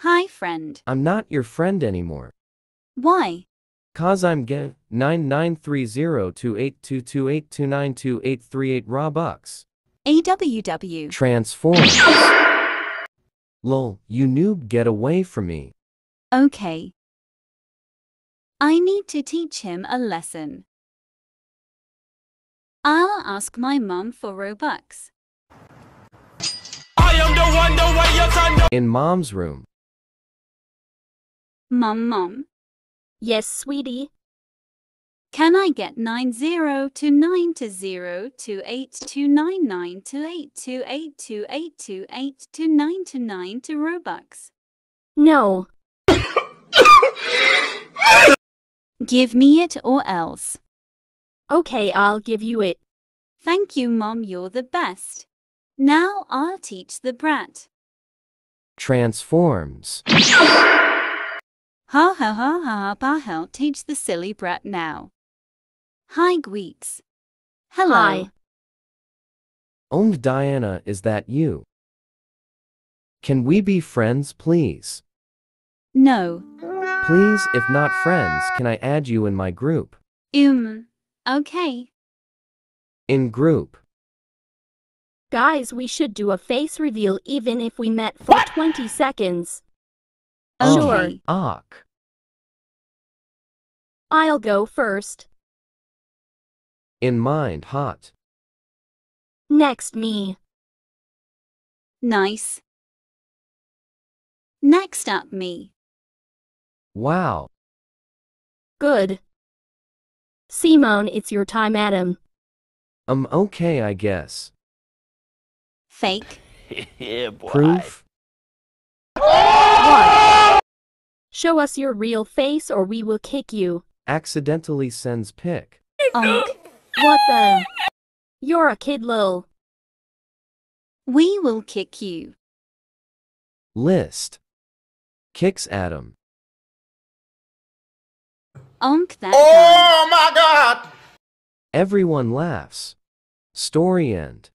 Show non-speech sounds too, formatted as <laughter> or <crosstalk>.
Hi, friend. I'm not your friend anymore. Why? Cause I'm get 9930282282928838 Robux. AWW. Transform. Lol, you noob get away from me. Okay. I need to teach him a lesson. I'll ask my mum for Robux. I am the one, the way you can know. In mom's room. Mum, mum, Yes, sweetie. can I get 90 to 9 to 0 to 8 to 99 to 8 to 8 to 8 to 8 to 9 to 9 to Robux? No. Give me it or else. Okay, I'll give you it. Thank you, Mom, you're the best. Now I'll teach the brat. Transforms. Ha ha ha ha ha I'll teach the silly brat now. Hi, Gweeks. Hello. Hi. Owned Diana, is that you? Can we be friends, please? No. Please, if not friends, can I add you in my group? Um. Okay. In group. Guys, we should do a face reveal even if we met for 20 seconds. Oh, Okay. Ock. I'll go first. In mind, hot. Next, me. Nice. Next up, me. Wow. Good. Simone, it's your time, Adam. Um, okay, I guess. Fake. yeah, <laughs> boy. Proof? What? Show us your real face or we will kick you. Accidentally sends pic. Onk. <laughs> What the? You're a kid, Lil. We will kick you. List. Kicks Adam. Onk that oh guy. Oh my God. Everyone laughs. Story end.